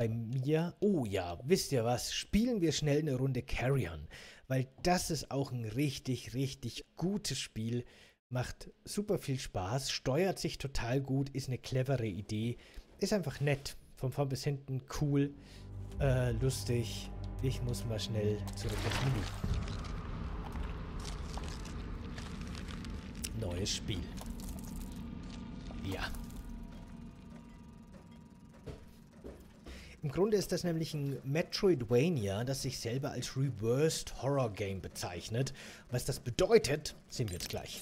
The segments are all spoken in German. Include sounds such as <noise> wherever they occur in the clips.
bei mir. Oh ja, wisst ihr was? Spielen wir schnell eine Runde Carrion. Weil das ist auch ein richtig, richtig gutes Spiel. Macht super viel Spaß, steuert sich total gut, ist eine clevere Idee. Ist einfach nett. Von vorn bis hinten cool, äh, lustig. Ich muss mal schnell zurück ins Menü. Neues Spiel. Ja. Im Grunde ist das nämlich ein Metroidvania, das sich selber als Reversed Horror Game bezeichnet. Was das bedeutet, sehen wir jetzt gleich.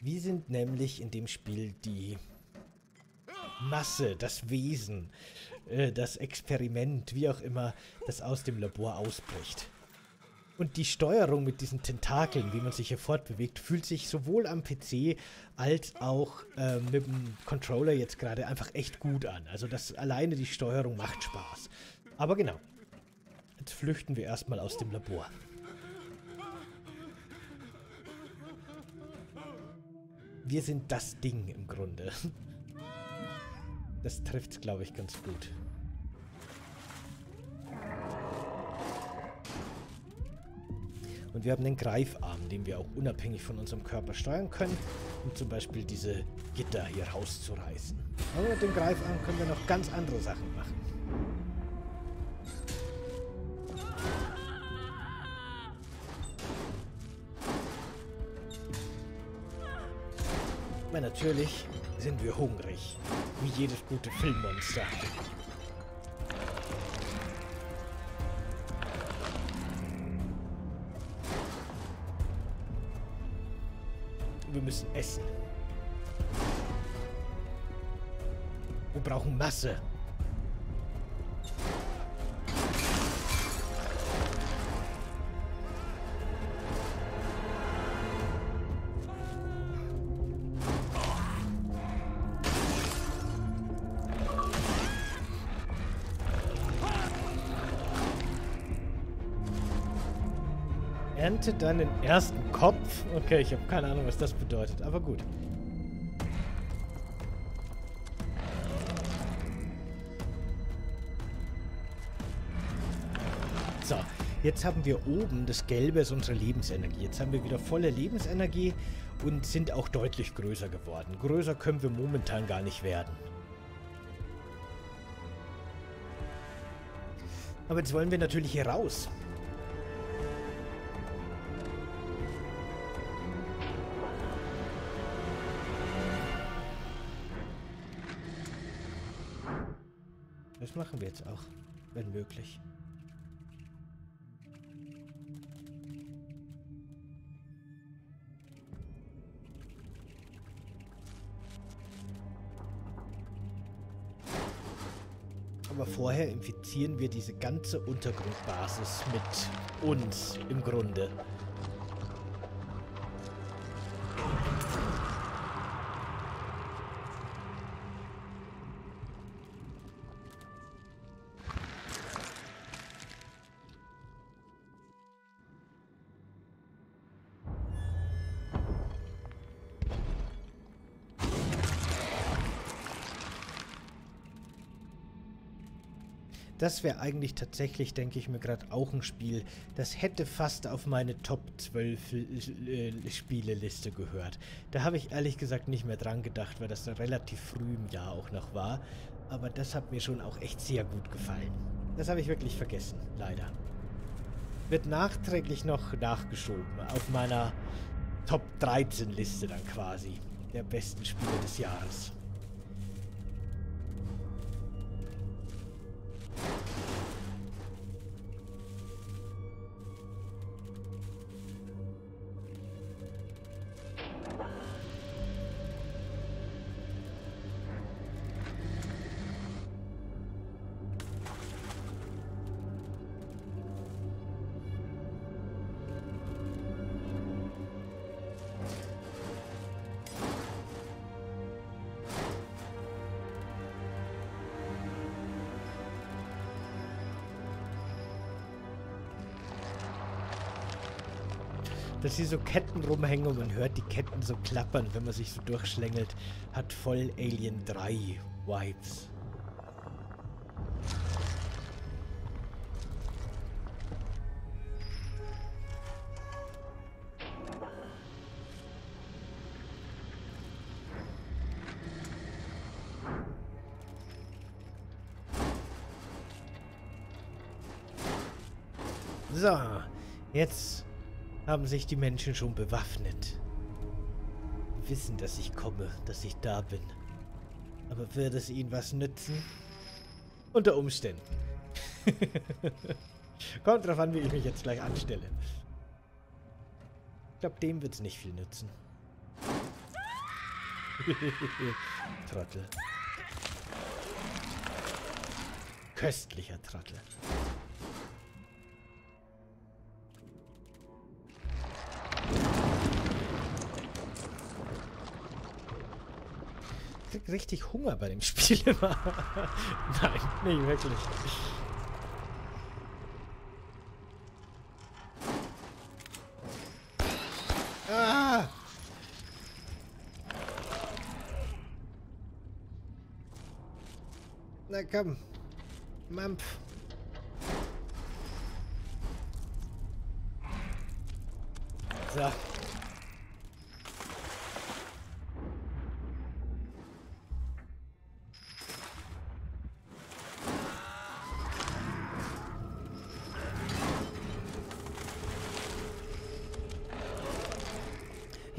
Wir sind nämlich in dem Spiel die Masse, das Wesen, äh, das Experiment, wie auch immer, das aus dem Labor ausbricht. Und die Steuerung mit diesen Tentakeln, wie man sich hier fortbewegt, fühlt sich sowohl am PC als auch äh, mit dem Controller jetzt gerade einfach echt gut an. Also das alleine die Steuerung macht Spaß. Aber genau. Jetzt flüchten wir erstmal aus dem Labor. Wir sind das Ding im Grunde. Das trifft glaube ich, ganz gut. Und wir haben den Greifarm, den wir auch unabhängig von unserem Körper steuern können, um zum Beispiel diese Gitter hier rauszureißen. Aber mit dem Greifarm können wir noch ganz andere Sachen machen. Aber natürlich sind wir hungrig, wie jedes gute Filmmonster. Wir müssen essen. Wir brauchen Masse. Ernte deinen ersten Kopf? Okay, ich habe keine Ahnung, was das bedeutet, aber gut. So, jetzt haben wir oben das Gelbe ist unsere Lebensenergie. Jetzt haben wir wieder volle Lebensenergie und sind auch deutlich größer geworden. Größer können wir momentan gar nicht werden. Aber jetzt wollen wir natürlich hier raus. Machen wir jetzt auch, wenn möglich. Aber vorher infizieren wir diese ganze Untergrundbasis mit uns im Grunde. Das wäre eigentlich tatsächlich, denke ich mir gerade, auch ein Spiel, das hätte fast auf meine Top 12 äh, Spieleliste gehört. Da habe ich ehrlich gesagt nicht mehr dran gedacht, weil das relativ früh im Jahr auch noch war. Aber das hat mir schon auch echt sehr gut gefallen. Das habe ich wirklich vergessen, leider. Wird nachträglich noch nachgeschoben auf meiner Top 13 Liste dann quasi. Der besten Spiele des Jahres. Dass hier so Ketten rumhängen und man hört die Ketten so klappern, wenn man sich so durchschlängelt, hat voll Alien 3 Wipes. So, jetzt haben sich die Menschen schon bewaffnet. Wissen, dass ich komme, dass ich da bin. Aber wird es ihnen was nützen? Unter Umständen. <laughs> Kommt drauf an, wie ich mich jetzt gleich anstelle. Ich glaube, dem wird es nicht viel nützen. <laughs> Trottel. Köstlicher Trottel. Richtig Hunger bei dem Spiel immer. <laughs> Nein, nicht wirklich. Ah! Na komm. Mampf. So.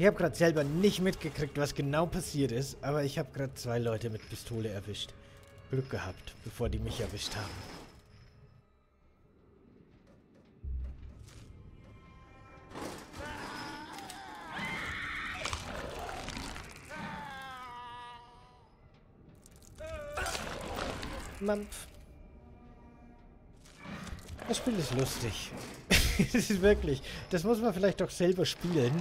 Ich habe gerade selber nicht mitgekriegt, was genau passiert ist, aber ich habe gerade zwei Leute mit Pistole erwischt. Glück gehabt, bevor die mich erwischt haben. Mampf. Das Spiel ist lustig. <laughs> Es ist wirklich. Das muss man vielleicht doch selber spielen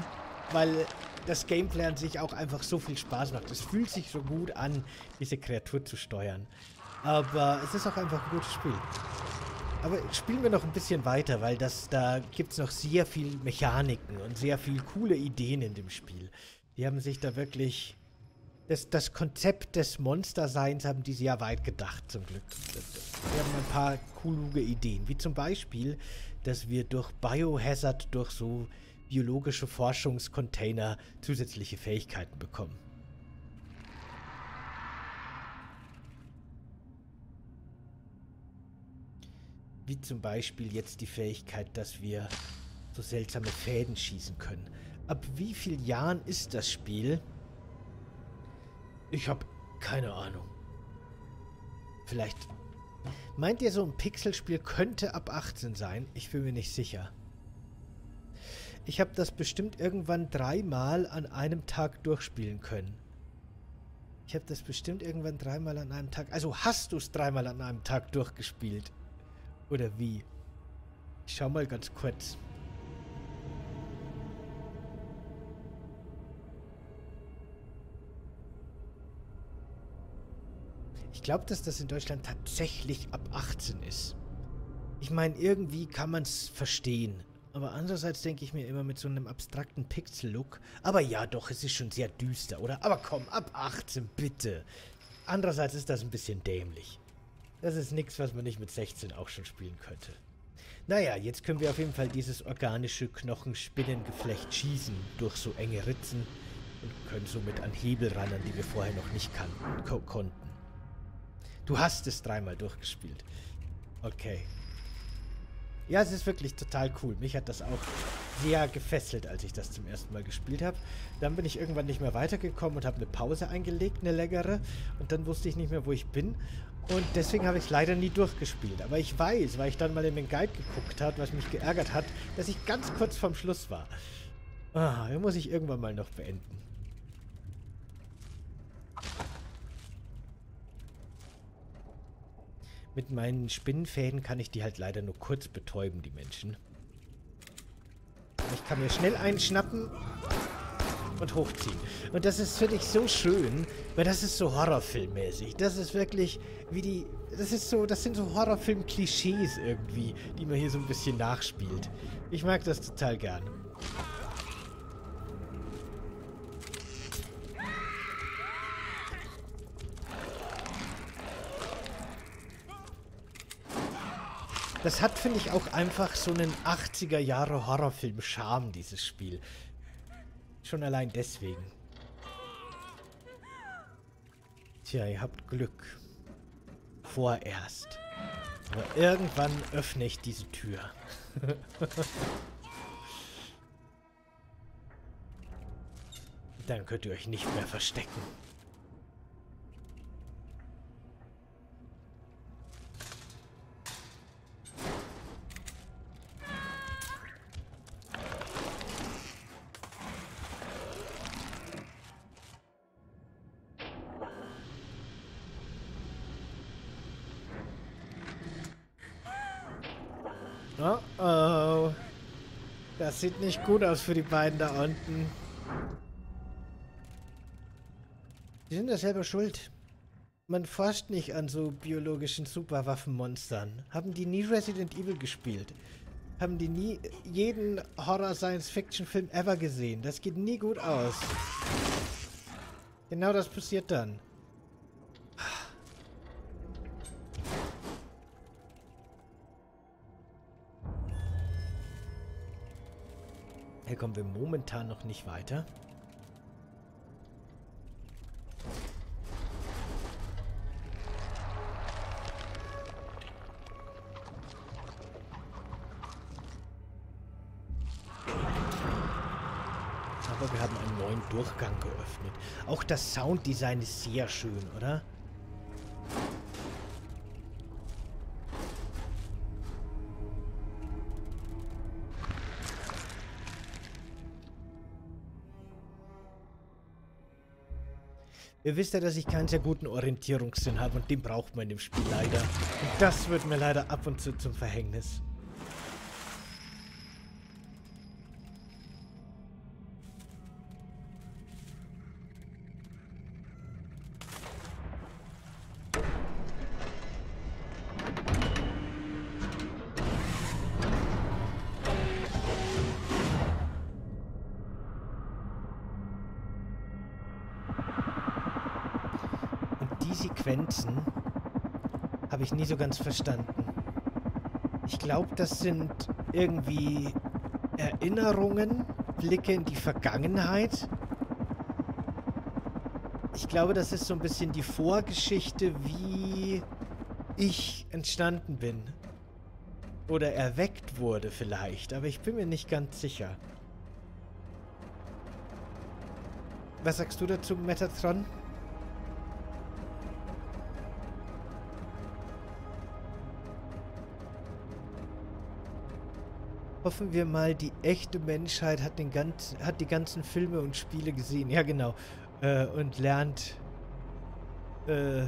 weil das Gameplay an sich auch einfach so viel Spaß macht. Es fühlt sich so gut an, diese Kreatur zu steuern. Aber es ist auch einfach ein gutes Spiel. Aber spielen wir noch ein bisschen weiter, weil das da gibt es noch sehr viel Mechaniken und sehr viel coole Ideen in dem Spiel. Die haben sich da wirklich... Das, das Konzept des Monsterseins haben die sehr weit gedacht, zum Glück. Wir haben ein paar coole Ideen, wie zum Beispiel, dass wir durch Biohazard, durch so biologische Forschungscontainer zusätzliche Fähigkeiten bekommen. Wie zum Beispiel jetzt die Fähigkeit, dass wir so seltsame Fäden schießen können. Ab wie vielen Jahren ist das Spiel? Ich habe keine Ahnung. Vielleicht. Meint ihr, so ein Pixelspiel könnte ab 18 sein? Ich bin mir nicht sicher. Ich habe das bestimmt irgendwann dreimal an einem Tag durchspielen können. Ich habe das bestimmt irgendwann dreimal an einem Tag... Also hast du es dreimal an einem Tag durchgespielt? Oder wie? Ich schau mal ganz kurz. Ich glaube, dass das in Deutschland tatsächlich ab 18 ist. Ich meine, irgendwie kann man es verstehen. Aber andererseits denke ich mir immer mit so einem abstrakten Pixel-Look. Aber ja, doch, es ist schon sehr düster, oder? Aber komm, ab 18, bitte. Andererseits ist das ein bisschen dämlich. Das ist nichts, was man nicht mit 16 auch schon spielen könnte. Naja, jetzt können wir auf jeden Fall dieses organische Knochenspinnengeflecht schießen durch so enge Ritzen und können somit an Hebel ran, an die wir vorher noch nicht kannten, ko konnten. Du hast es dreimal durchgespielt. Okay. Ja, es ist wirklich total cool. Mich hat das auch sehr gefesselt, als ich das zum ersten Mal gespielt habe. Dann bin ich irgendwann nicht mehr weitergekommen und habe eine Pause eingelegt, eine längere. Und dann wusste ich nicht mehr, wo ich bin. Und deswegen habe ich es leider nie durchgespielt. Aber ich weiß, weil ich dann mal in den Guide geguckt habe, was mich geärgert hat, dass ich ganz kurz vorm Schluss war. Ah, den muss ich irgendwann mal noch beenden. Mit meinen Spinnenfäden kann ich die halt leider nur kurz betäuben, die Menschen. Ich kann mir schnell einschnappen und hochziehen. Und das ist, finde ich, so schön, weil das ist so Horrorfilmmäßig. Das ist wirklich wie die... Das ist so, das sind so Horrorfilm-Klischees irgendwie, die man hier so ein bisschen nachspielt. Ich mag das total gern. Das hat, finde ich, auch einfach so einen 80er Jahre Horrorfilm-Charme, dieses Spiel. Schon allein deswegen. Tja, ihr habt Glück. Vorerst. Aber irgendwann öffne ich diese Tür. <laughs> Dann könnt ihr euch nicht mehr verstecken. Oh oh. Das sieht nicht gut aus für die beiden da unten. Die sind ja selber schuld. Man forscht nicht an so biologischen Superwaffenmonstern. Haben die nie Resident Evil gespielt? Haben die nie jeden Horror-Science-Fiction-Film ever gesehen? Das geht nie gut aus. Genau das passiert dann. Kommen wir momentan noch nicht weiter. Aber wir haben einen neuen Durchgang geöffnet. Auch das Sounddesign ist sehr schön, oder? Ihr wisst ja, dass ich keinen sehr guten Orientierungssinn habe und den braucht man dem Spiel leider. Und das wird mir leider ab und zu zum Verhängnis. Sequenzen habe ich nie so ganz verstanden. Ich glaube, das sind irgendwie Erinnerungen, Blicke in die Vergangenheit. Ich glaube, das ist so ein bisschen die Vorgeschichte, wie ich entstanden bin. Oder erweckt wurde vielleicht, aber ich bin mir nicht ganz sicher. Was sagst du dazu, Metatron? Hoffen wir mal, die echte Menschheit hat, den ganz, hat die ganzen Filme und Spiele gesehen. Ja, genau. Äh, und lernt, äh,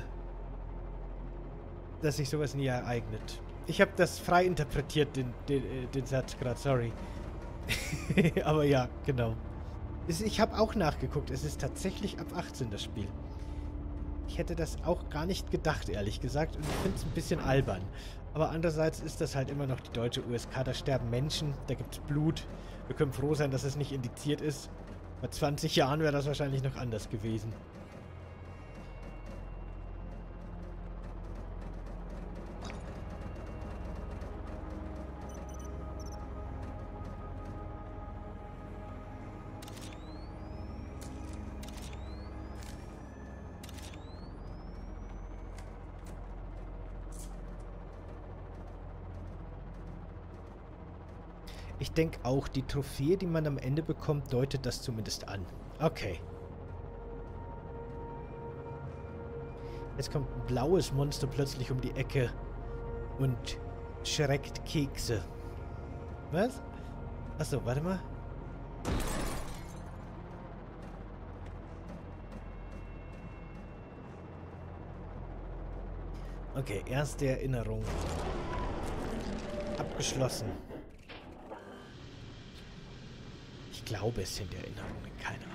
dass sich sowas nie ereignet. Ich habe das frei interpretiert, den, den, äh, den Satz gerade, sorry. <laughs> Aber ja, genau. Ich habe auch nachgeguckt. Es ist tatsächlich ab 18 das Spiel. Ich hätte das auch gar nicht gedacht, ehrlich gesagt. Und ich finde es ein bisschen albern. Aber andererseits ist das halt immer noch die deutsche USK. Da sterben Menschen, da gibt es Blut. Wir können froh sein, dass es nicht indiziert ist. Vor 20 Jahren wäre das wahrscheinlich noch anders gewesen. Ich denke auch, die Trophäe, die man am Ende bekommt, deutet das zumindest an. Okay. Jetzt kommt ein blaues Monster plötzlich um die Ecke und schreckt Kekse. Was? Achso, warte mal. Okay, erste Erinnerung. Abgeschlossen. Glaube, es sind Erinnerungen, keine Ahnung.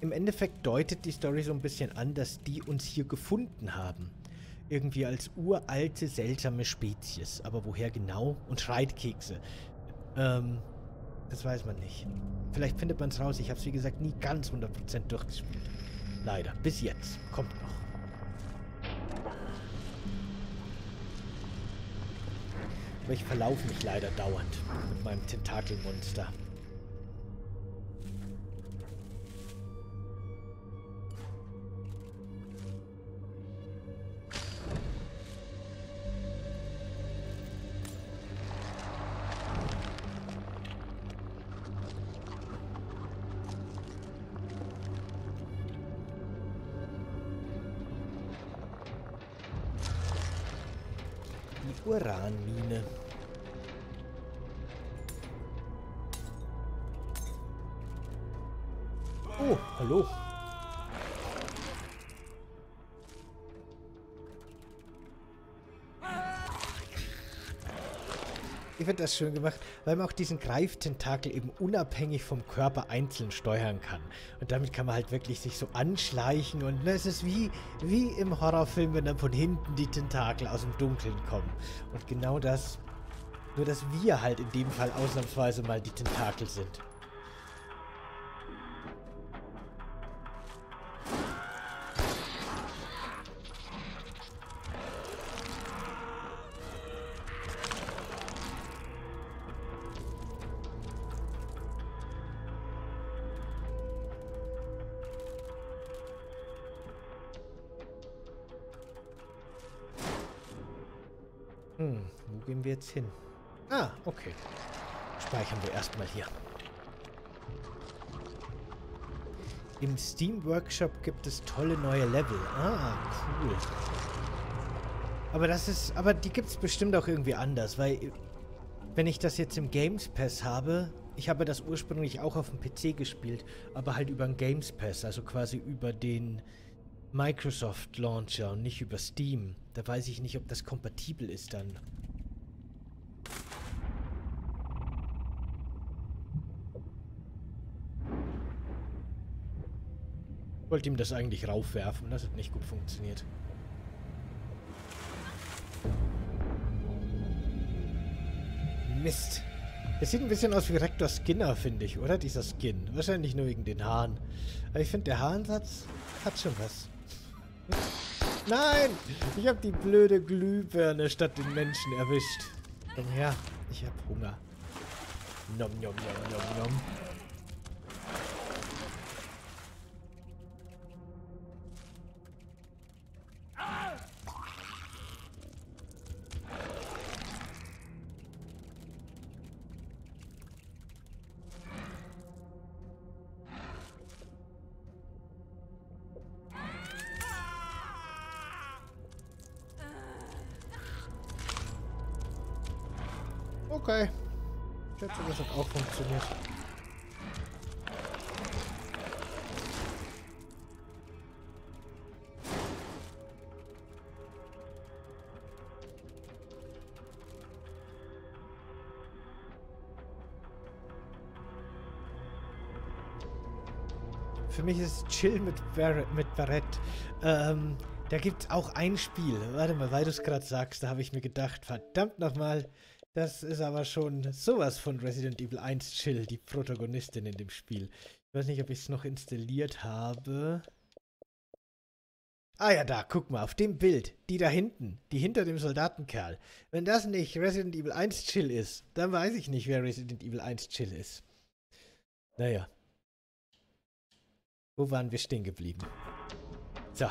Im Endeffekt deutet die Story so ein bisschen an, dass die uns hier gefunden haben. Irgendwie als uralte, seltsame Spezies. Aber woher genau? Und Schreitkekse. Ähm, das weiß man nicht. Vielleicht findet man es raus. Ich habe es, wie gesagt, nie ganz 100% durchgespielt. Leider. Bis jetzt. Kommt noch. Aber ich verlaufe mich leider dauernd mit meinem Tentakelmonster. Ich finde das schön gemacht, weil man auch diesen Greiftentakel eben unabhängig vom Körper einzeln steuern kann. Und damit kann man halt wirklich sich so anschleichen und ne, es ist wie, wie im Horrorfilm, wenn dann von hinten die Tentakel aus dem Dunkeln kommen. Und genau das, nur dass wir halt in dem Fall ausnahmsweise mal die Tentakel sind. Hin? Ah, okay. Speichern wir erstmal hier. Im Steam Workshop gibt es tolle neue Level. Ah, cool. Aber das ist, aber die gibt es bestimmt auch irgendwie anders, weil wenn ich das jetzt im Games Pass habe, ich habe das ursprünglich auch auf dem PC gespielt, aber halt über den Games Pass, also quasi über den Microsoft Launcher und nicht über Steam. Da weiß ich nicht, ob das kompatibel ist dann. Wollte ihm das eigentlich raufwerfen, das hat nicht gut funktioniert. Mist. Das sieht ein bisschen aus wie Rektor Skinner, finde ich, oder? Dieser Skin. Wahrscheinlich nur wegen den Haaren. Aber ich finde, der Haarensatz hat schon was. Nein! Ich habe die blöde Glühbirne statt den Menschen erwischt. Komm her, ich habe Hunger. Nom, nom, nom, nom, nom. Für mich ist Chill mit, Bar mit Barrett. Ähm, da gibt es auch ein Spiel. Warte mal, weil du es gerade sagst, da habe ich mir gedacht, verdammt nochmal, das ist aber schon sowas von Resident Evil 1 Chill, die Protagonistin in dem Spiel. Ich weiß nicht, ob ich es noch installiert habe. Ah ja, da, guck mal, auf dem Bild, die da hinten, die hinter dem Soldatenkerl. Wenn das nicht Resident Evil 1 Chill ist, dann weiß ich nicht, wer Resident Evil 1 Chill ist. Naja. Wo waren wir stehen geblieben? So,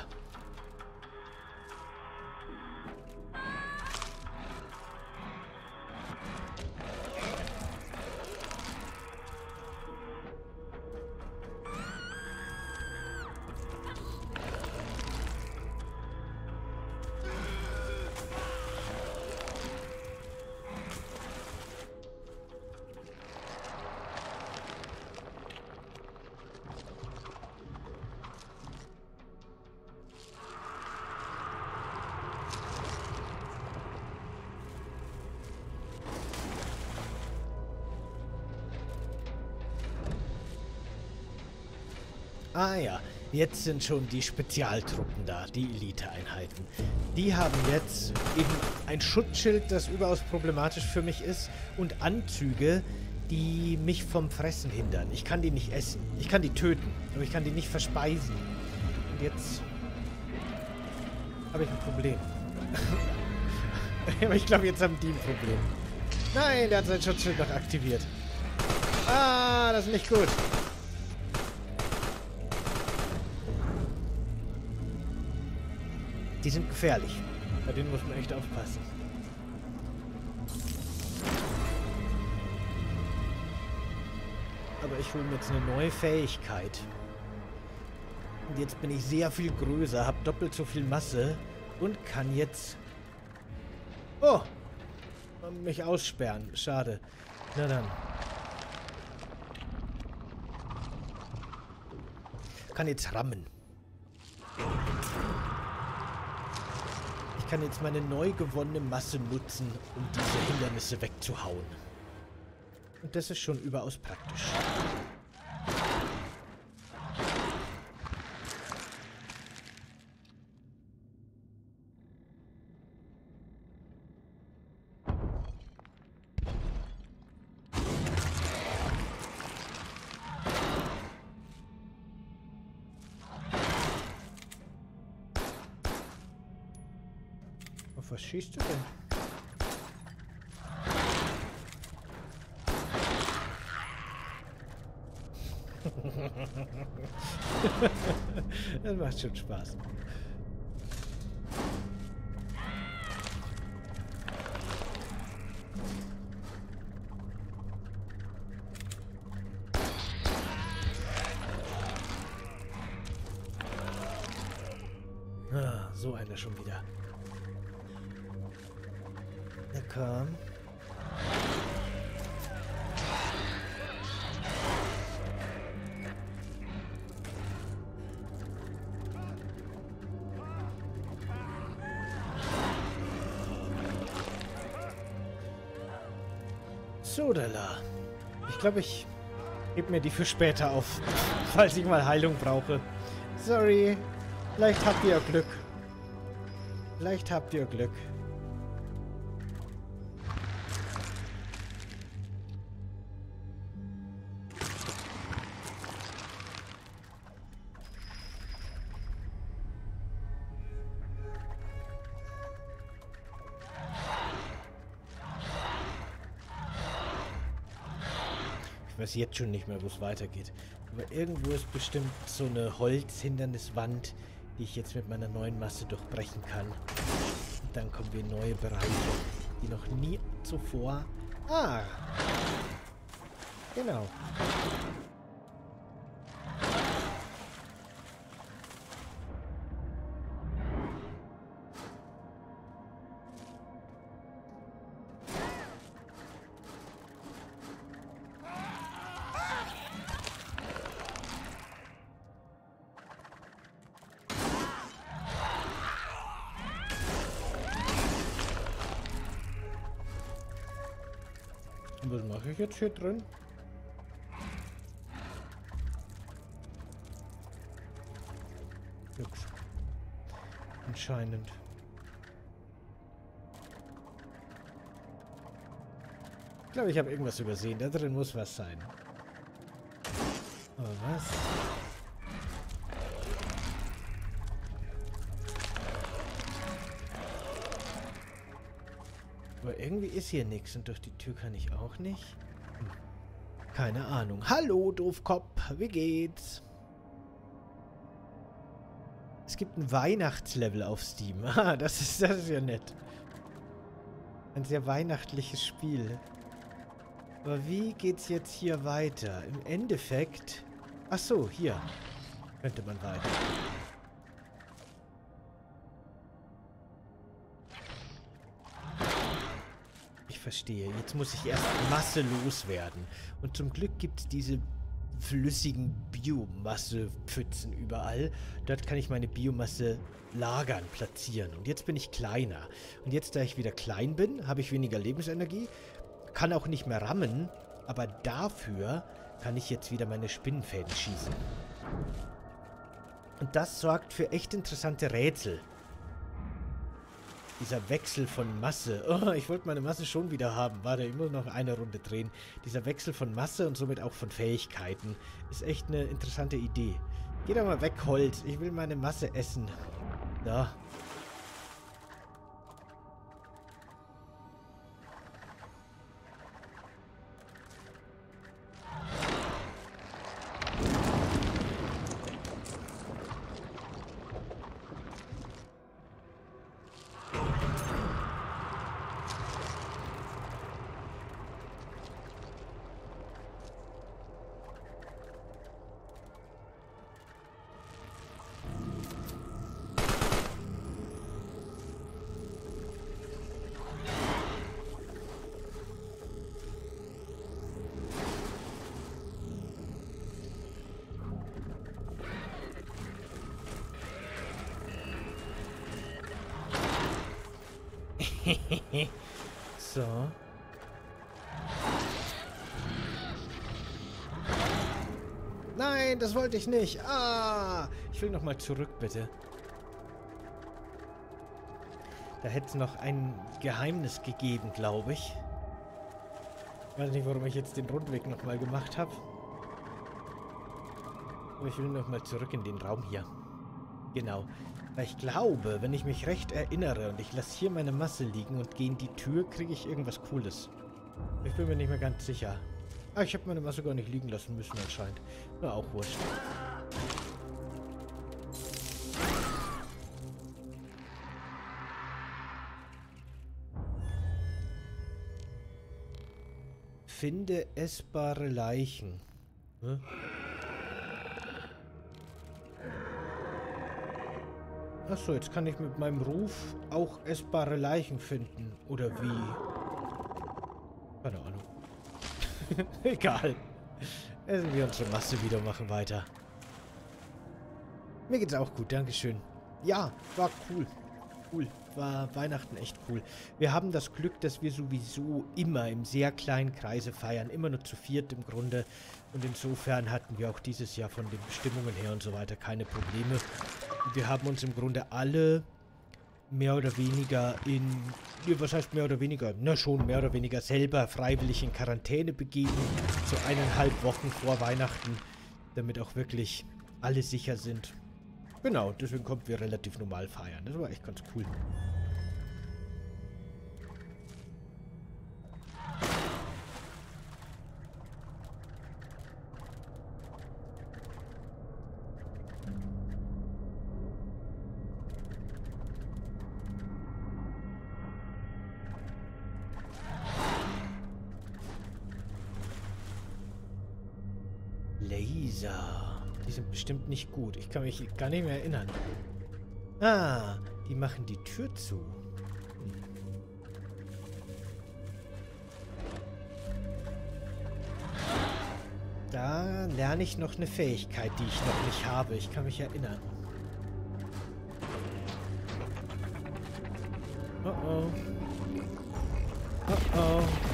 Ah ja, jetzt sind schon die Spezialtruppen da, die Eliteeinheiten. Die haben jetzt eben ein Schutzschild, das überaus problematisch für mich ist, und Anzüge, die mich vom Fressen hindern. Ich kann die nicht essen. Ich kann die töten, aber ich kann die nicht verspeisen. Und jetzt habe ich ein Problem. <laughs> Aber ich glaube, jetzt haben die ein Problem. Nein, der hat sein Schutzschild noch aktiviert. Ah, das ist nicht gut. Die sind gefährlich. Bei denen muss man echt aufpassen. Aber ich hole mir jetzt eine neue Fähigkeit. Und jetzt bin ich sehr viel größer, habe doppelt so viel Masse und kann jetzt... Oh! Mich aussperren. Schade. Na dann. Kann jetzt rammen. Kann jetzt meine neu gewonnene Masse nutzen, um diese Hindernisse wegzuhauen. Und das ist schon überaus praktisch. Was schießt du denn? <laughs> das macht schon Spaß. Sodala. Ich glaube, ich gebe mir die für später auf, <laughs> falls ich mal Heilung brauche. Sorry. Vielleicht habt ihr Glück. Vielleicht habt ihr Glück. Weiß jetzt schon nicht mehr, wo es weitergeht. Aber irgendwo ist bestimmt so eine Holzhinderniswand, die ich jetzt mit meiner neuen Masse durchbrechen kann. Und dann kommen wir in neue Bereiche, die noch nie zuvor... Ah! Genau. Was mache ich jetzt hier drin? Nix. Anscheinend. Ich glaube, ich habe irgendwas übersehen. Da drin muss was sein. Aber was? Irgendwie ist hier nichts und durch die Tür kann ich auch nicht. Hm. Keine Ahnung. Hallo, Doofkopf. Wie geht's? Es gibt ein Weihnachtslevel auf Steam. <laughs> Ah, das ist, das ist ja nett. Ein sehr weihnachtliches Spiel. Aber wie geht's jetzt hier weiter? Im Endeffekt... Ach so, hier. Könnte man weiter. Verstehe. Jetzt muss ich erst Masse loswerden. Und zum Glück gibt es diese flüssigen Biomasse-Pfützen überall. Dort kann ich meine Biomasse lagern, platzieren. Und jetzt bin ich kleiner. Und jetzt, da ich wieder klein bin, habe ich weniger Lebensenergie, kann auch nicht mehr rammen, aber dafür kann ich jetzt wieder meine Spinnenfäden schießen. Und das sorgt für echt interessante Rätsel. Dieser Wechsel von Masse. Oh, ich wollte meine Masse schon wieder haben. Warte, ich muss noch eine Runde drehen. Dieser Wechsel von Masse und somit auch von Fähigkeiten ist echt eine interessante Idee. Geh doch mal weg, Holz. Ich will meine Masse essen. Da. Das wollte ich nicht. Ah, ich will noch mal zurück, bitte. Da hätte es noch ein Geheimnis gegeben, glaube ich. Ich weiß nicht, warum ich jetzt den Rundweg noch mal gemacht habe. Aber ich will noch mal zurück in den Raum hier. Genau. Weil ich glaube, wenn ich mich recht erinnere und ich lasse hier meine Masse liegen und gehe in die Tür, kriege ich irgendwas Cooles. Ich bin mir nicht mehr ganz sicher. Ah, ich habe meine Masse gar nicht liegen lassen müssen anscheinend. Na, auch wurscht. Finde essbare Leichen. Hm? Achso, jetzt kann ich mit meinem Ruf auch essbare Leichen finden. Oder wie? Keine Ahnung. <laughs> Egal. Essen wir unsere Masse wieder und machen weiter. Mir geht's auch gut, Dankeschön. Ja, war cool. Cool. War Weihnachten echt cool. Wir haben das Glück, dass wir sowieso immer im sehr kleinen Kreise feiern. Immer nur zu viert im Grunde. Und insofern hatten wir auch dieses Jahr von den Bestimmungen her und so weiter keine Probleme wir haben uns im Grunde alle mehr oder weniger in, was heißt mehr oder weniger, na schon mehr oder weniger selber freiwillig in Quarantäne begeben, so eineinhalb Wochen vor Weihnachten, damit auch wirklich alle sicher sind. Genau, deswegen konnten wir relativ normal feiern. Das war echt ganz cool. Gut. Ich kann mich gar nicht mehr erinnern. Ah, die machen die Tür zu. Hm. Da lerne ich noch eine Fähigkeit, die ich noch nicht habe. Ich kann mich erinnern. Oh oh. Oh oh.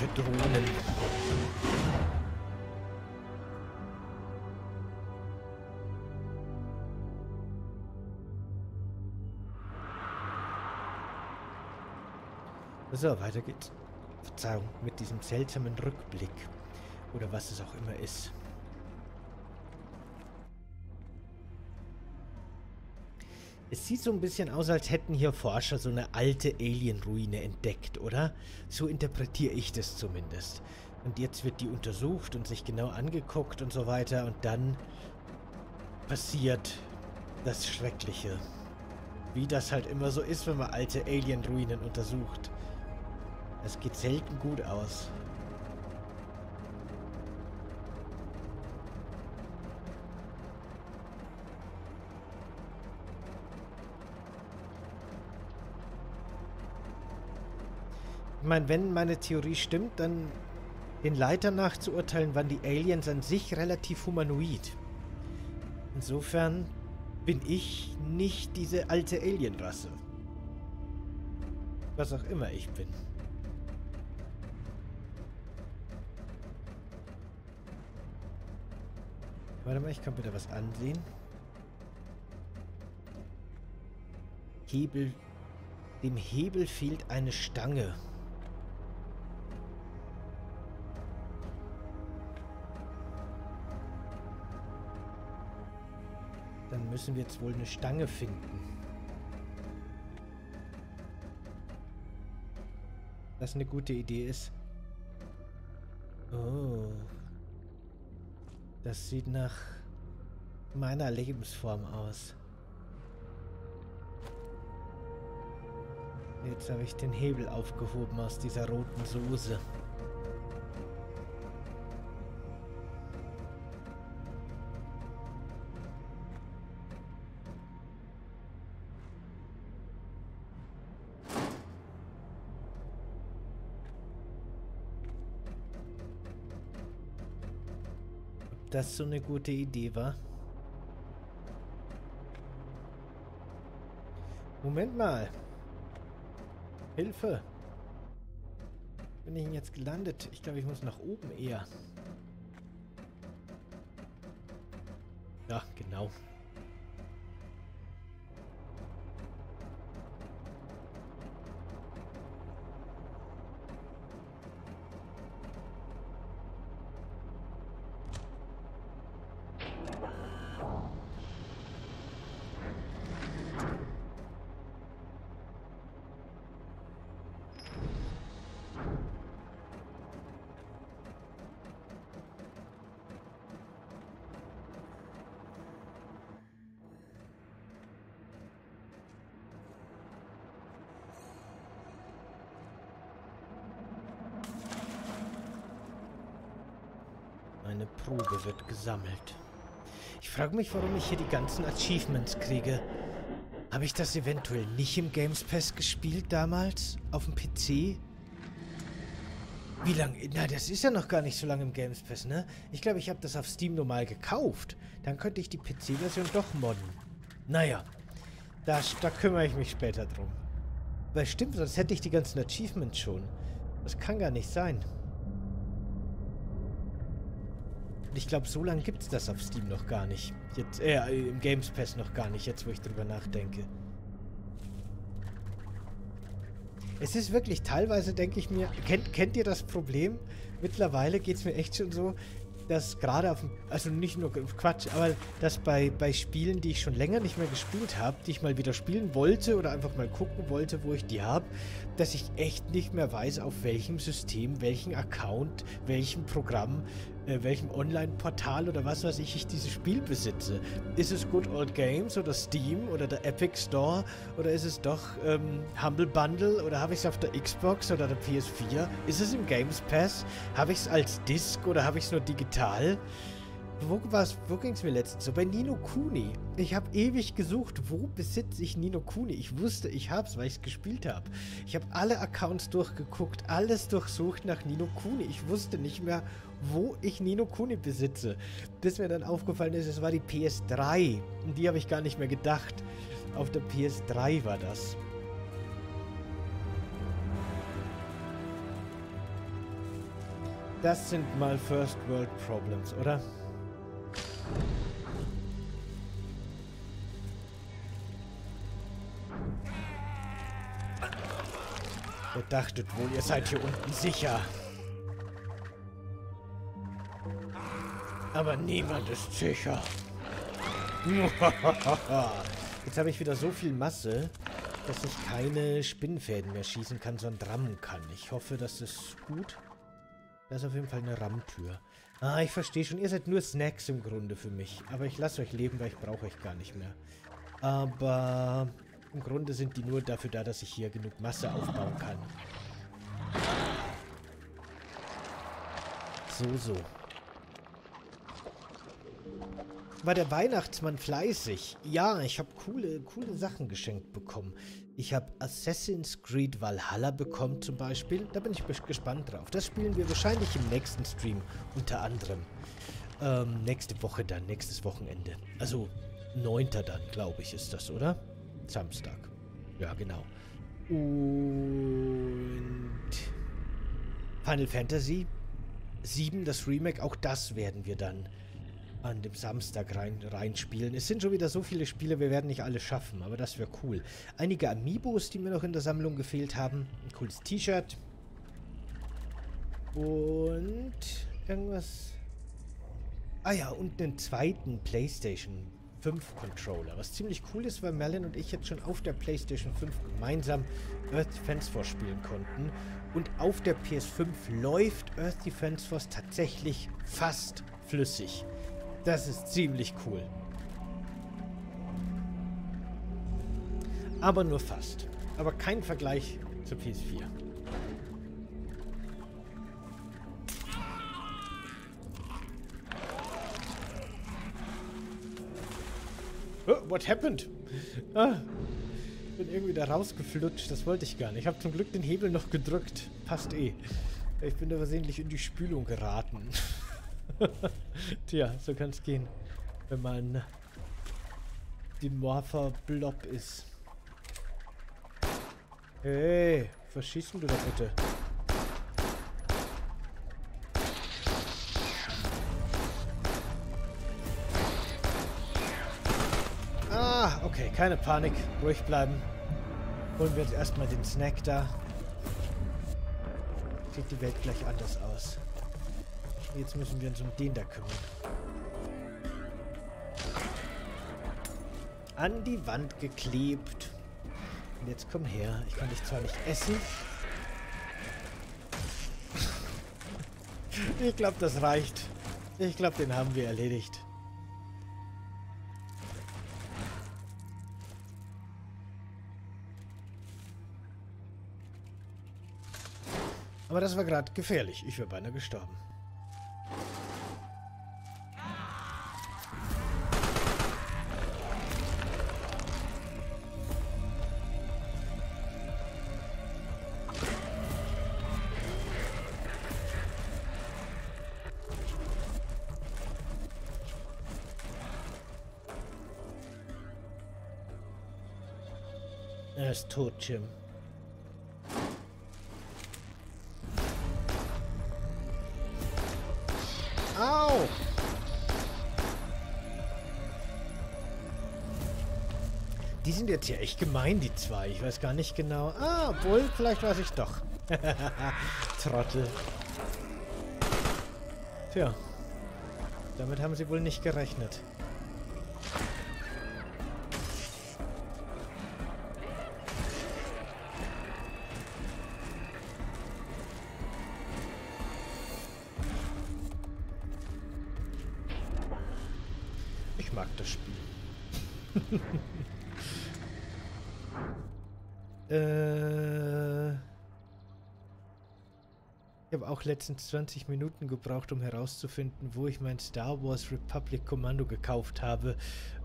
Gefährliche Drohnen. So, weiter geht's. Verzeihung, mit diesem seltsamen Rückblick. Oder was es auch immer ist. Es sieht so ein bisschen aus, als hätten hier Forscher so eine alte Alien-Ruine entdeckt, oder? So interpretiere ich das zumindest. Und jetzt wird die untersucht und sich genau angeguckt und so weiter. Und dann passiert das Schreckliche. Wie das halt immer so ist, wenn man alte Alien-Ruinen untersucht. Es geht selten gut aus. Ich meine, wenn meine Theorie stimmt, dann den Leitern nachzuurteilen, waren die Aliens an sich relativ humanoid. Insofern bin ich nicht diese alte Alienrasse. Was auch immer ich bin. Warte mal, ich kann bitte was ansehen. Hebel... Dem Hebel fehlt eine Stange. Müssen wir jetzt wohl eine Stange finden. Was eine gute Idee ist. Oh. Das sieht nach meiner Lebensform aus. Jetzt habe ich den Hebel aufgehoben aus dieser roten Soße. Das so eine gute Idee war? Moment mal. Hilfe! Bin ich denn jetzt gelandet? Ich glaube, ich muss nach oben eher. Ja, genau. Eine Probe wird gesammelt. Ich frage mich, warum ich hier die ganzen Achievements kriege. Habe ich das eventuell nicht im Games Pass gespielt damals? Auf dem PC? Wie lange? Na, das ist ja noch gar nicht so lange im Games Pass, ne? Ich glaube, ich habe das auf Steam normal gekauft. Dann könnte ich die PC-Version doch modden. Naja, da, da kümmere ich mich später drum. Weil stimmt, sonst hätte ich die ganzen Achievements schon. Das kann gar nicht sein. Und ich glaube, so lange gibt es das auf Steam noch gar nicht. Jetzt, äh, im Games Pass noch gar nicht, jetzt wo ich drüber nachdenke. Es ist wirklich teilweise, denke ich mir, kennt, kennt ihr das Problem? Mittlerweile geht es mir echt schon so, dass gerade auf dem, also nicht nur Quatsch, aber dass bei, bei Spielen, die ich schon länger nicht mehr gespielt habe, die ich mal wieder spielen wollte oder einfach mal gucken wollte, wo ich die habe, dass ich echt nicht mehr weiß, auf welchem System, welchen Account, welchem Programm, äh, welchem Online-Portal oder was weiß ich, ich dieses Spiel besitze. Ist es Good Old Games oder Steam oder der Epic Store oder ist es doch ähm, Humble Bundle oder habe ich es auf der Xbox oder der PS4? Ist es im Games Pass? Habe ich es als Disc oder habe ich es nur digital? Wo, wo ging es mir letztens so? Bei Nino Kuni. Ich habe ewig gesucht, wo besitze ich Nino Kuni? Ich wusste, ich habe es, weil ich es gespielt habe. Ich habe alle Accounts durchgeguckt, alles durchsucht nach Nino Kuni. Ich wusste nicht mehr, wo ich Nino Kuni besitze. Bis mir dann aufgefallen ist, es war die PS3. Und die habe ich gar nicht mehr gedacht. Auf der PS3 war das. Das sind mal First World Problems, oder? Ihr dachtet wohl, ihr seid hier unten sicher. Aber niemand ist sicher. <laughs> Jetzt habe ich wieder so viel Masse, dass ich keine Spinnenfäden mehr schießen kann, sondern rammen kann. Ich hoffe, das ist gut. Das ist auf jeden Fall eine Rammtür. Ah, ich verstehe schon. Ihr seid nur Snacks im Grunde für mich. Aber ich lasse euch leben, weil ich brauche euch gar nicht mehr. Aber im Grunde sind die nur dafür da, dass ich hier genug Masse aufbauen kann. So, so. War der Weihnachtsmann fleißig? Ja, ich habe coole, coole Sachen geschenkt bekommen. Ich habe Assassin's Creed Valhalla bekommen zum Beispiel. Da bin ich gespannt drauf. Das spielen wir wahrscheinlich im nächsten Stream unter anderem. Ähm, nächste Woche dann, nächstes Wochenende. Also 9. dann, glaube ich, ist das, oder? Samstag. Ja, genau. Und Final Fantasy 7, das Remake, auch das werden wir dann an dem Samstag rein, reinspielen. Es sind schon wieder so viele Spiele, wir werden nicht alle schaffen, aber das wäre cool. Einige Amiibos, die mir noch in der Sammlung gefehlt haben. Ein cooles T-Shirt. Und irgendwas... Ah ja, und einen zweiten Playstation 5 Controller. Was ziemlich cool ist, weil Merlin und ich jetzt schon auf der PlayStation 5 gemeinsam Earth Defense Force spielen konnten. Und auf der PS5 läuft Earth Defense Force tatsächlich fast flüssig. Das ist ziemlich cool. Aber nur fast. Aber kein Vergleich zur PS4. Oh, what happened? Ah, bin irgendwie da rausgeflutscht. Das wollte ich gar nicht. Ich habe zum Glück den Hebel noch gedrückt. Passt eh. Ich bin da versehentlich in die Spülung geraten. <laughs> Tja, so kann es gehen, wenn man dimorpher Blob ist. Hey, verschießen du da bitte? Ah, okay, keine Panik. Ruhig bleiben. Holen wir jetzt erstmal den Snack da. Sieht die Welt gleich anders aus. Jetzt müssen wir uns um den da kümmern. An die Wand geklebt. Und jetzt komm her. Ich kann dich zwar nicht essen. ich glaube, das reicht. Ich glaube, den haben wir erledigt. Aber das war gerade gefährlich. Ich wäre beinahe gestorben. Er ist tot, Jim. Au! Die sind jetzt hier echt gemein, die zwei. Ich weiß gar nicht genau. Ah, obwohl, vielleicht weiß ich doch. <laughs> Trottel. Tja. Damit haben sie wohl nicht gerechnet. Auch letztens 20 Minuten gebraucht, um herauszufinden, wo ich mein Star Wars Republic Kommando gekauft habe,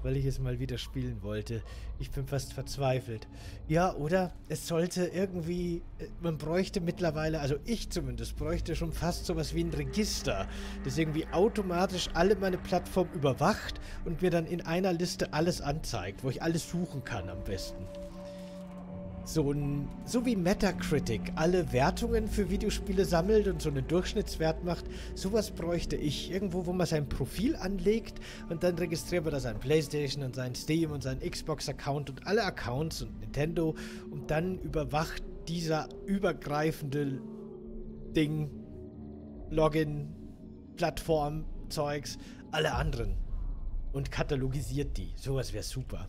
weil ich es mal wieder spielen wollte. Ich bin fast verzweifelt. Ja, oder? Es sollte irgendwie, äh, man bräuchte mittlerweile, also ich zumindest, bräuchte schon fast sowas wie ein Register, das irgendwie automatisch alle meine Plattformen überwacht und mir dann in einer Liste alles anzeigt, wo ich alles suchen kann am besten so ein, so wie Metacritic alle Wertungen für Videospiele sammelt und so einen Durchschnittswert macht, sowas bräuchte ich. Irgendwo, wo man sein Profil anlegt und dann registriert man da sein Playstation und sein Steam und sein Xbox-Account und alle Accounts und Nintendo und dann überwacht dieser übergreifende Ding, Login, Plattform, Zeugs, alle anderen und katalogisiert die. Sowas wäre super.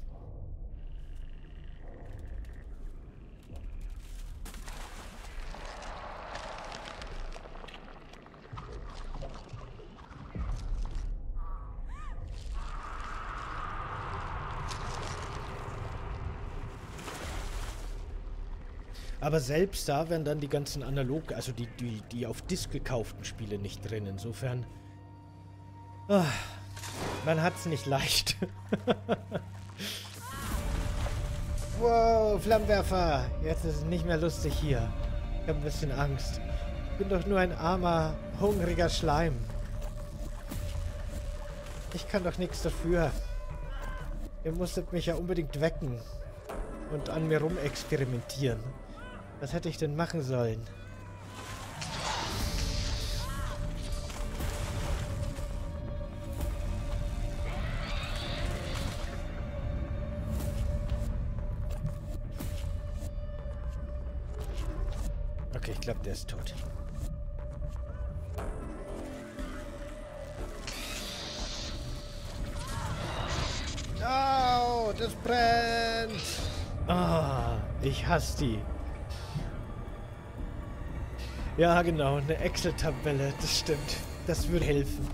Aber selbst da wären dann die ganzen analog, also die, die, die auf Disk gekauften Spiele nicht drin. Insofern. Oh, man hat's nicht leicht. <laughs> wow, Flammenwerfer! Jetzt ist es nicht mehr lustig hier. Ich habe ein bisschen Angst. Ich bin doch nur ein armer, hungriger Schleim. Ich kann doch nichts dafür. Ihr musstet mich ja unbedingt wecken und an mir rumexperimentieren. Was hätte ich denn machen sollen? Okay, ich glaube, der ist tot. Oh, das brennt! Ah, oh, ich hasse die. Ja, genau, eine Excel-Tabelle, das stimmt. Das würde helfen.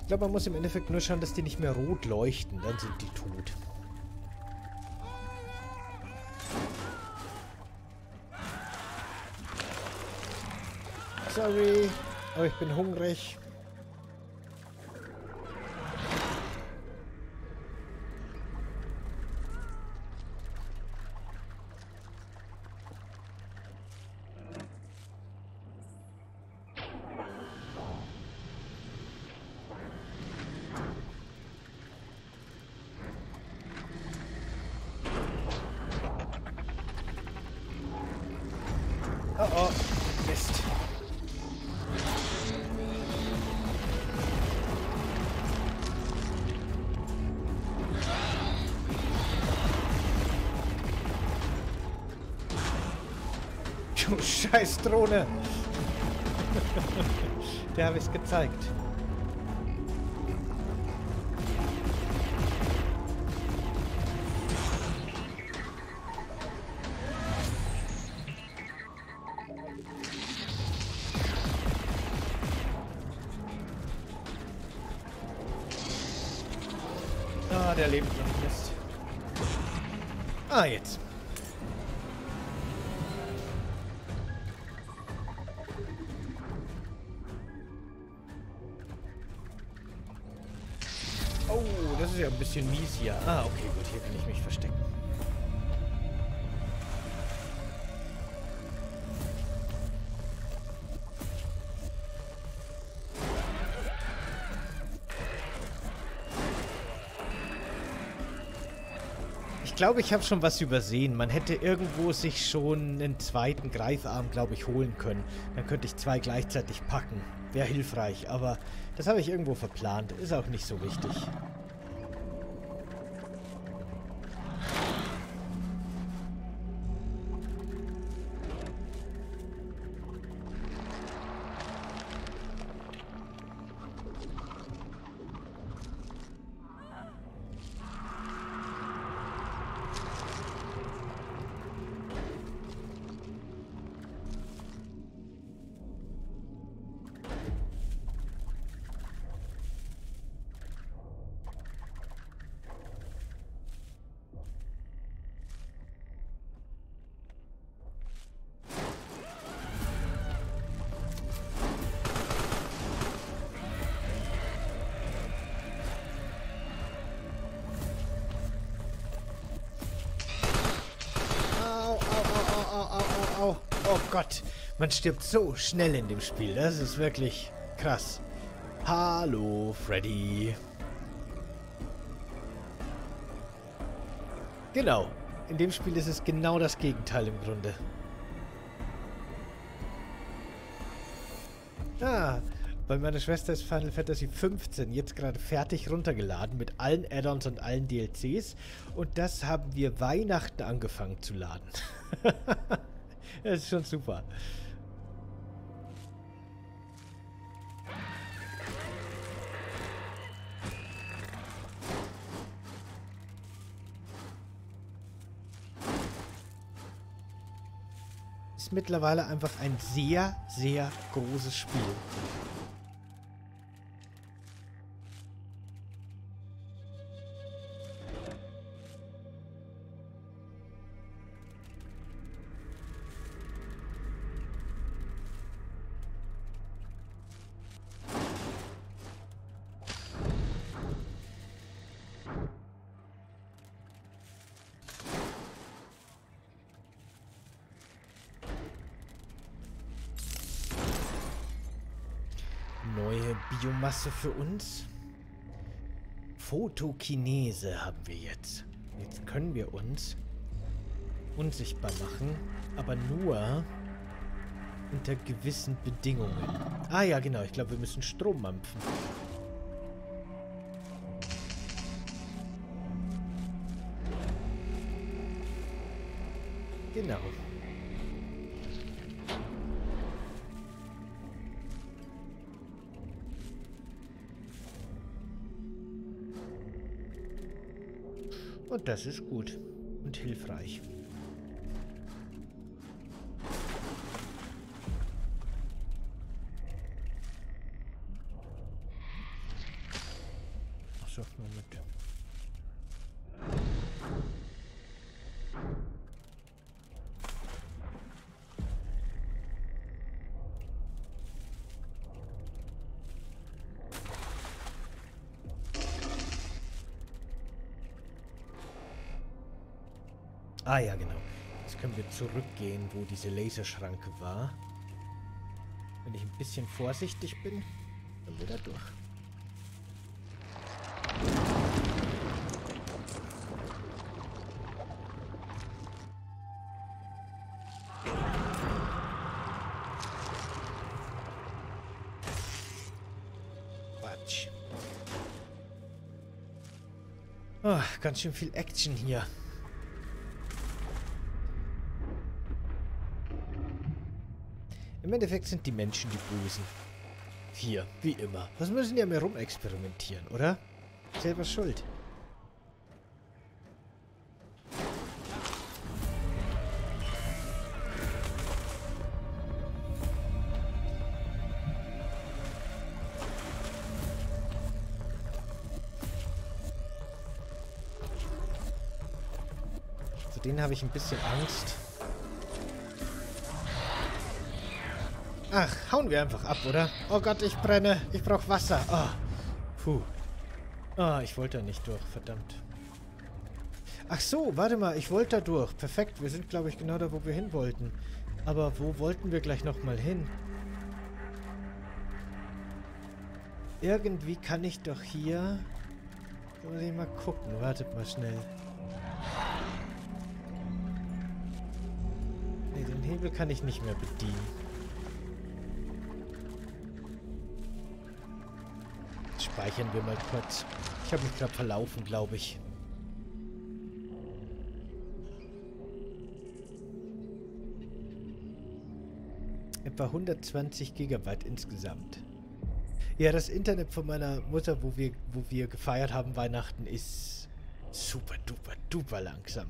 Ich glaube, man muss im Endeffekt nur schauen, dass die nicht mehr rot leuchten. Dann sind die tot. Sorry, aber ich bin hungrig. Scheiß Drohne. <laughs> Der habe ich's gezeigt. Hier. Ah, okay, gut, hier kann ich mich verstecken. Ich glaube, ich habe schon was übersehen. Man hätte irgendwo sich schon einen zweiten Greifarm, glaube ich, holen können. Dann könnte ich zwei gleichzeitig packen. Wäre hilfreich, aber das habe ich irgendwo verplant. Ist auch nicht so wichtig. Man stirbt so schnell in dem Spiel. Das ist wirklich krass. Hallo, Freddy. Genau. In dem Spiel ist es genau das Gegenteil im Grunde. Ah, bei meiner Schwester ist Final Fantasy 15 jetzt gerade fertig runtergeladen mit allen Add-ons und allen DLCs. Und das haben wir Weihnachten angefangen zu laden. <laughs> das ist schon super. Mittlerweile einfach ein sehr, sehr großes Spiel. Klasse für uns. Fotokinese haben wir jetzt. Jetzt können wir uns unsichtbar machen, aber nur unter gewissen Bedingungen. Ah ja, genau. Ich glaube, wir müssen Strom mampfen. Genau. Das ist gut und hilfreich. Ah ja, genau. Jetzt können wir zurückgehen, wo diese Laserschranke war. Wenn ich ein bisschen vorsichtig bin, dann wieder durch. Quatsch. Oh, ganz schön viel Action hier. Im Endeffekt sind die Menschen die Bösen. Hier, wie immer. Was müssen die an mir rumexperimentieren, oder? Selber schuld. Zu denen habe ich ein bisschen Angst. Ach, hauen wir einfach ab, oder? Oh Gott, ich brenne. Ich brauche Wasser. Oh. Puh. Ah, oh, ich wollte da nicht durch. Verdammt. Ach so, warte mal. Ich wollte da durch. Perfekt. Wir sind, glaube ich, genau da, wo wir hin wollten. Aber wo wollten wir gleich nochmal hin? Irgendwie kann ich doch hier... Muss ich mal gucken. Wartet mal schnell. Ne, den Hebel kann ich nicht mehr bedienen. Speichern wir mal kurz. Ich habe mich gerade verlaufen, glaube ich. Etwa 120 Gigabyte insgesamt. Ja, das Internet von meiner Mutter, wo wir, wo wir gefeiert haben Weihnachten, ist super duper duper langsam.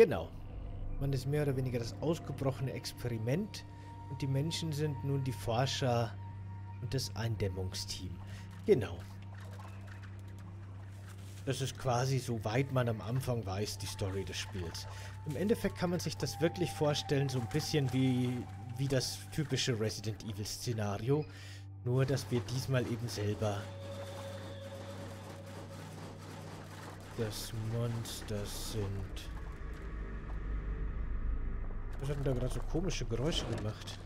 Genau. Man ist mehr oder weniger das ausgebrochene Experiment und die Menschen sind nun die Forscher und das Eindämmungsteam. Genau. Das ist quasi, soweit man am Anfang weiß, die Story des Spiels. Im Endeffekt kann man sich das wirklich vorstellen, so ein bisschen wie, wie das typische Resident Evil Szenario. Nur, dass wir diesmal eben selber das Monster sind. Was hat denn da gerade so komische Geräusche gemacht?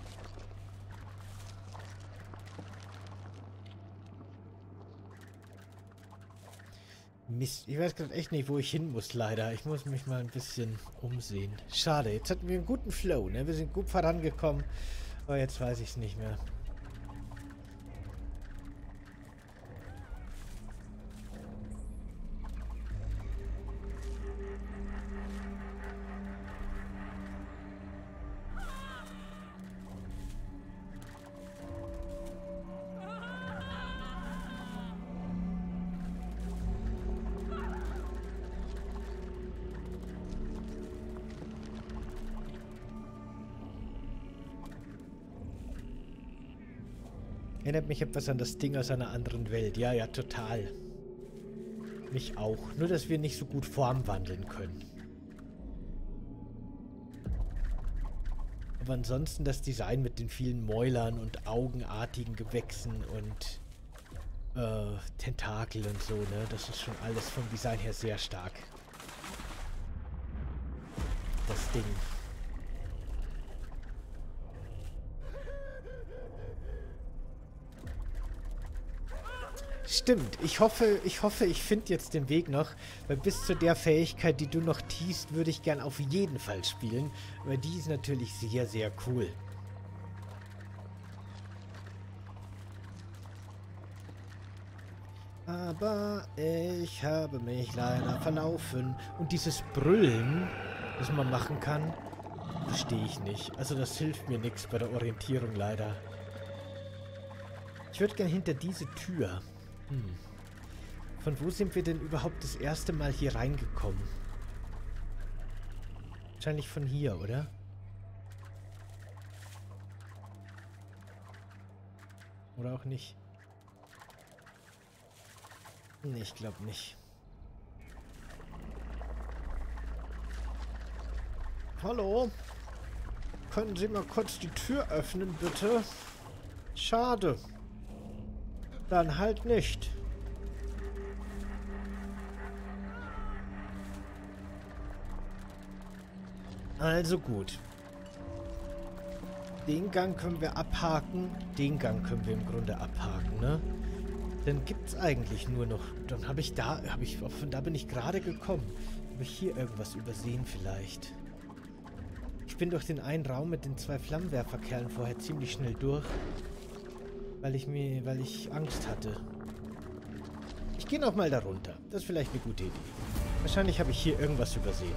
Mist, ich weiß gerade echt nicht, wo ich hin muss, leider. Ich muss mich mal ein bisschen umsehen. Schade, jetzt hatten wir einen guten Flow, ne? Wir sind gut vorangekommen. Aber jetzt weiß ich es nicht mehr. Erinnert mich etwas an das Ding aus einer anderen Welt. Ja, ja, total. Mich auch. Nur, dass wir nicht so gut Form wandeln können. Aber ansonsten das Design mit den vielen Mäulern und augenartigen Gewächsen und äh, Tentakel und so, ne? Das ist schon alles vom Design her sehr stark. Das Ding. Stimmt. Ich hoffe, ich hoffe, ich finde jetzt den Weg noch, weil bis zu der Fähigkeit, die du noch teast, würde ich gern auf jeden Fall spielen, weil die ist natürlich sehr, sehr cool. Aber ich habe mich leider verlaufen. Und dieses Brüllen, das man machen kann, verstehe ich nicht. Also das hilft mir nichts bei der Orientierung leider. Ich würde gern hinter diese Tür. Hm. Von wo sind wir denn überhaupt das erste Mal hier reingekommen? Wahrscheinlich von hier, oder? Oder auch nicht. Nee, ich glaube nicht. Hallo? Können Sie mal kurz die Tür öffnen, bitte? Schade. Dann halt nicht. Also gut. Den Gang können wir abhaken. Den Gang können wir im Grunde abhaken, ne? Dann gibt's eigentlich nur noch... Dann habe ich da... Habe ich... Von da bin ich gerade gekommen. Habe ich hier irgendwas übersehen vielleicht? Ich bin durch den einen Raum mit den zwei Flammenwerferkerlen vorher ziemlich schnell durch. Weil ich mir... Weil ich Angst hatte. Ich gehe nochmal da runter. Das ist vielleicht eine gute Idee. Wahrscheinlich habe ich hier irgendwas übersehen.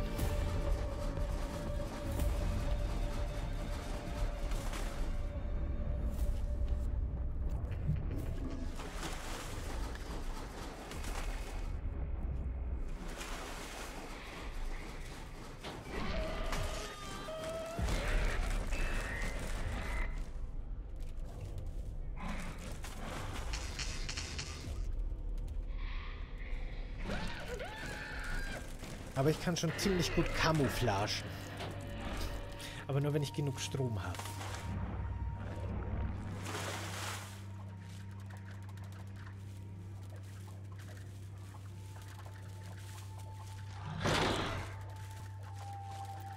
Aber ich kann schon ziemlich gut camouflagen. Aber nur, wenn ich genug Strom habe.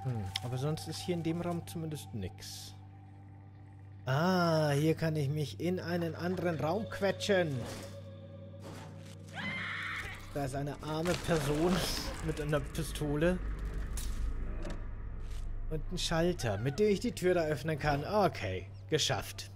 Hm, aber sonst ist hier in dem Raum zumindest nichts. Ah, hier kann ich mich in einen anderen Raum quetschen. Da ist eine arme Person mit einer Pistole. Und ein Schalter, mit dem ich die Tür da öffnen kann. Okay, geschafft.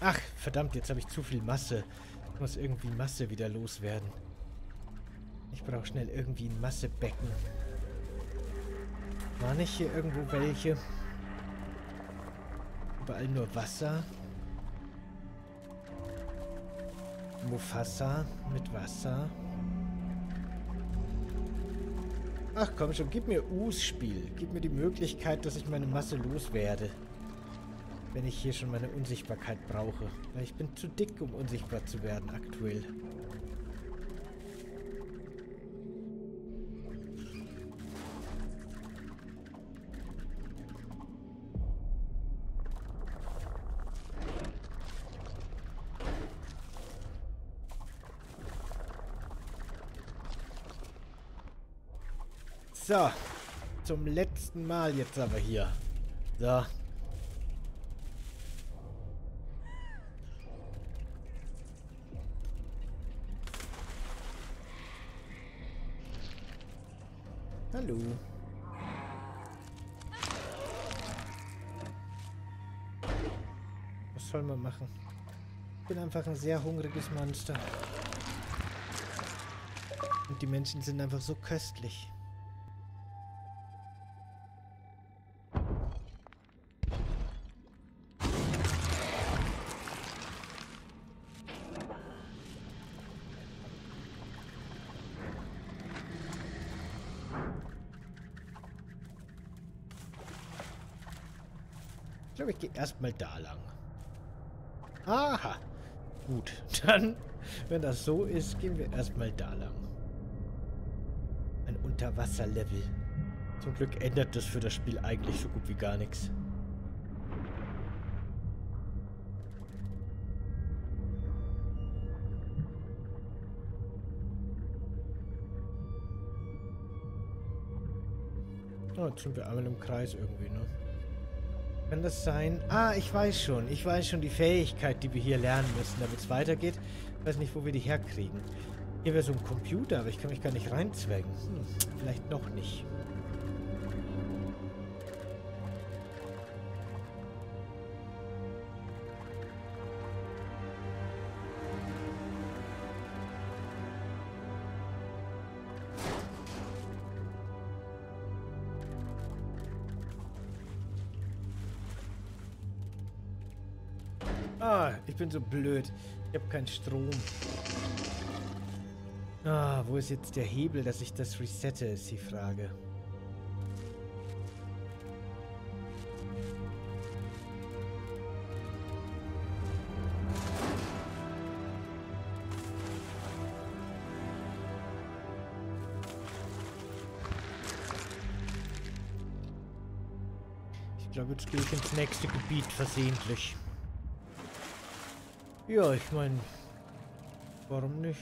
Ach, verdammt, jetzt habe ich zu viel Masse. Ich muss irgendwie Masse wieder loswerden. Ich brauche schnell irgendwie ein Massebecken. War nicht hier irgendwo welche? Überall nur Wasser. Mufasa mit Wasser. Ach komm schon, gib mir Us Spiel. Gib mir die Möglichkeit, dass ich meine Masse loswerde. Wenn ich hier schon meine Unsichtbarkeit brauche. Weil ich bin zu dick, um unsichtbar zu werden aktuell. So. Zum letzten Mal jetzt aber hier. So. Hallo. Was soll man machen? Ich bin einfach ein sehr hungriges Monster. Und die Menschen sind einfach so köstlich. ich gehe erstmal da lang. Aha. Gut, <laughs> dann, wenn das so ist, gehen wir erstmal da lang. Ein Unterwasserlevel. Zum Glück ändert das für das Spiel eigentlich so gut wie gar nichts. Oh, jetzt sind wir einmal im Kreis irgendwie, ne? Kann das sein? Ah, ich weiß schon. Ich weiß schon die Fähigkeit, die wir hier lernen müssen, damit es weitergeht. Ich weiß nicht, wo wir die herkriegen. Hier wäre so ein Computer, aber ich kann mich gar nicht reinzwängen. Hm, vielleicht noch nicht. Bin so blöd. Ich habe keinen Strom. Ah, wo ist jetzt der Hebel, dass ich das resette, ist die Frage. Ich glaube, jetzt gehe ich ins nächste Gebiet versehentlich. Ja, ich meine, warum nicht?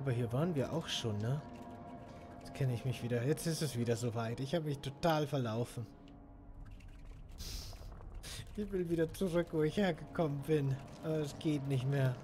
Aber hier waren wir auch schon, ne? Jetzt kenne ich mich wieder. Jetzt ist es wieder soweit. Ich habe mich total verlaufen. Ich will wieder zurück, wo ich hergekommen bin. Aber es geht nicht mehr.